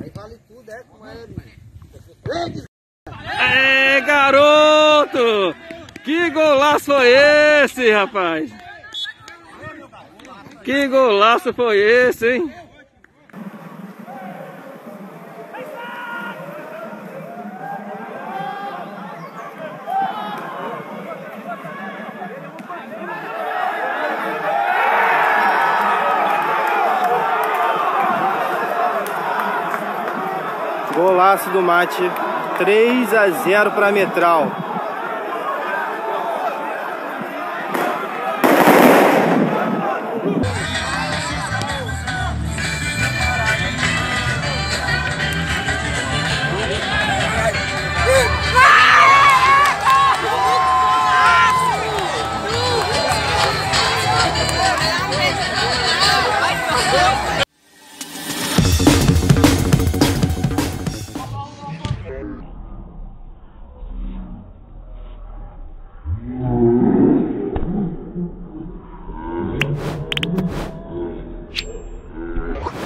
Aí vale tudo, é com ele. É, garoto! Que golaço foi esse, rapaz? Que golaço foi esse, hein? Golaço do Mate. 3 a 0 para Metral.